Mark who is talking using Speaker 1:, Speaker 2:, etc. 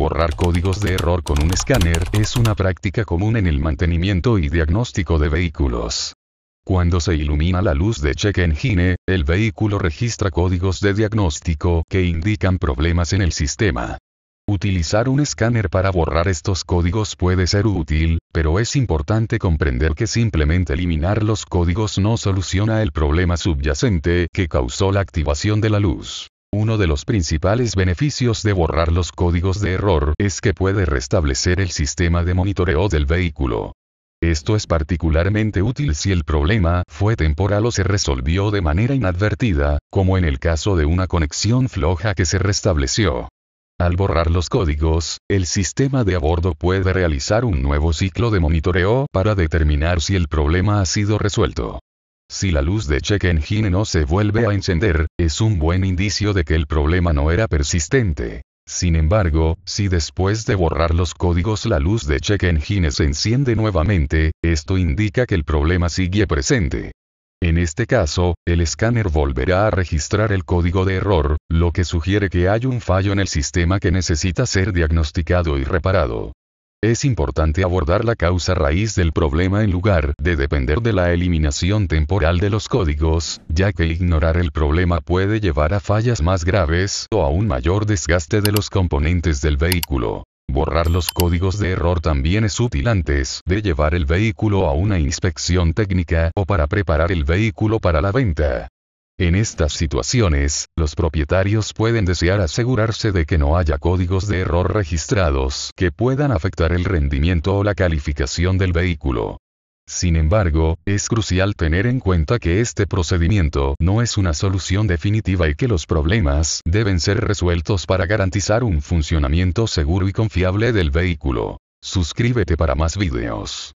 Speaker 1: Borrar códigos de error con un escáner es una práctica común en el mantenimiento y diagnóstico de vehículos. Cuando se ilumina la luz de check engine, el vehículo registra códigos de diagnóstico que indican problemas en el sistema. Utilizar un escáner para borrar estos códigos puede ser útil, pero es importante comprender que simplemente eliminar los códigos no soluciona el problema subyacente que causó la activación de la luz. Uno de los principales beneficios de borrar los códigos de error es que puede restablecer el sistema de monitoreo del vehículo. Esto es particularmente útil si el problema fue temporal o se resolvió de manera inadvertida, como en el caso de una conexión floja que se restableció. Al borrar los códigos, el sistema de a bordo puede realizar un nuevo ciclo de monitoreo para determinar si el problema ha sido resuelto. Si la luz de check engine no se vuelve a encender, es un buen indicio de que el problema no era persistente. Sin embargo, si después de borrar los códigos la luz de check engine se enciende nuevamente, esto indica que el problema sigue presente. En este caso, el escáner volverá a registrar el código de error, lo que sugiere que hay un fallo en el sistema que necesita ser diagnosticado y reparado. Es importante abordar la causa raíz del problema en lugar de depender de la eliminación temporal de los códigos, ya que ignorar el problema puede llevar a fallas más graves o a un mayor desgaste de los componentes del vehículo. Borrar los códigos de error también es útil antes de llevar el vehículo a una inspección técnica o para preparar el vehículo para la venta. En estas situaciones, los propietarios pueden desear asegurarse de que no haya códigos de error registrados que puedan afectar el rendimiento o la calificación del vehículo. Sin embargo, es crucial tener en cuenta que este procedimiento no es una solución definitiva y que los problemas deben ser resueltos para garantizar un funcionamiento seguro y confiable del vehículo. Suscríbete para más videos.